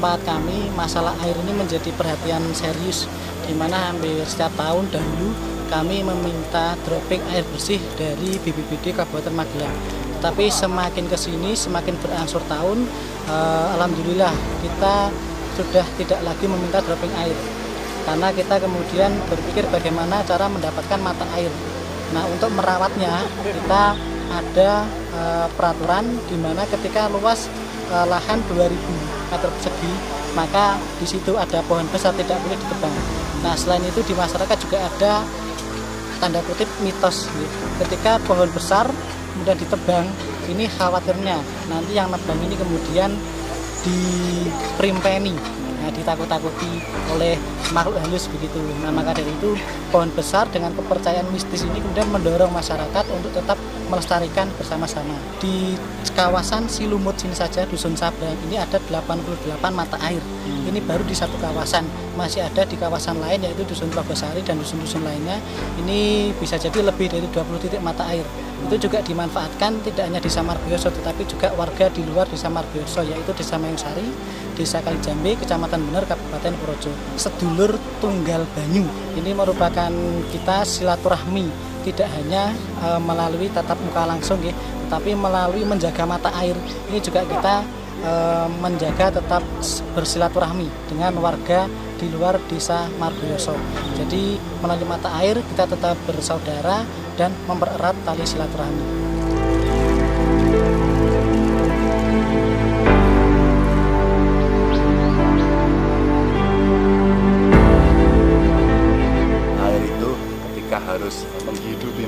tempat kami masalah air ini menjadi perhatian serius di mana hampir setiap tahun dahulu kami meminta dropping air bersih dari BPBD Kabupaten Magelang. Tapi semakin ke sini, semakin berangsur tahun, eh, alhamdulillah kita sudah tidak lagi meminta dropping air. Karena kita kemudian berpikir bagaimana cara mendapatkan mata air. Nah, untuk merawatnya kita ada eh, peraturan di mana ketika luas lahan 2000 meter persegi, maka di situ ada pohon besar tidak boleh ditebang. Nah, selain itu di masyarakat juga ada tanda kutip mitos gitu. ketika pohon besar kemudian ditebang ini khawatirnya nanti yang nebang ini kemudian diperimpeni nah, ditakut-takuti oleh makhluk halus begitu. Nah maka dari itu pohon besar dengan kepercayaan mistis ini kemudian mendorong masyarakat untuk tetap melestarikan bersama-sama. Di kawasan Silumut sini saja Dusun Sabrang ini ada 88 mata air. Ini baru di satu kawasan masih ada di kawasan lain yaitu Dusun Progosari dan dusun-dusun lainnya. Ini bisa jadi lebih dari 20 titik mata air. Itu juga dimanfaatkan tidak hanya di Samargoyoso tetapi juga warga di luar Desa Margoyoso yaitu Desa Mayungsari, Desa Kalijambe, Kecamatan Bener, Kabupaten Purworejo. Sedulur Tunggal Banyu ini merupakan kita silaturahmi tidak hanya e, melalui tatap muka langsung ya, tetapi melalui menjaga mata air. Ini juga kita e, menjaga tetap bersilaturahmi dengan warga di luar desa Margoyoso. Jadi melalui mata air kita tetap bersaudara dan mempererat tali silaturahmi.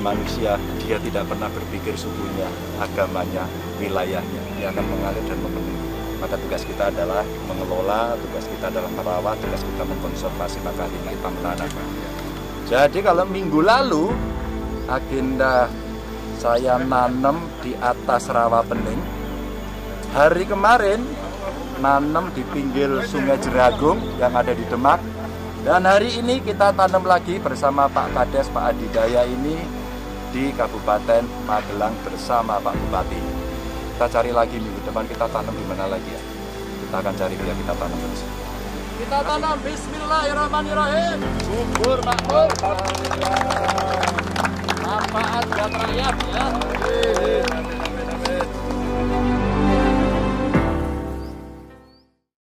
Manusia, dia tidak pernah berpikir sukunya, agamanya, wilayahnya. Dia akan mengalir dan memenuhi. Maka tugas kita adalah mengelola, tugas kita adalah merawat, tugas kita mengkonservasi, maka ini kita menanam. Jadi kalau minggu lalu agenda saya nanam di atas rawa bening, hari kemarin nanam di pinggir sungai Jeragung yang ada di Demak, dan hari ini kita tanam lagi bersama Pak Kades, Pak Adidaya ini di Kabupaten Magelang bersama Pak Bupati. Kita cari lagi minggu depan kita tanam di mana lagi ya? Kita akan cari biar kita tanam terus. Kita tanam Bismillahirrahmanirrahim. Subur makmur. Manfaat buat rakyat ya.